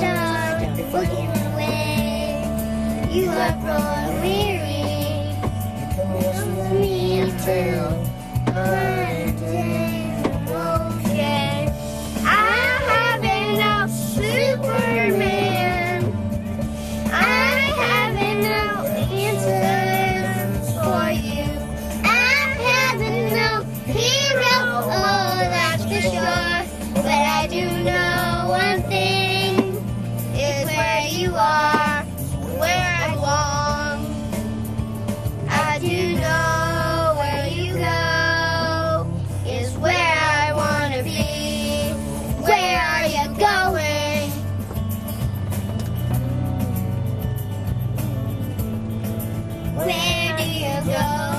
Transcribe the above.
turn in the looking away. You are growing weary. Me too. where you are, where I belong. I do know where you go is where I want to be. Where are you going? Where do you go?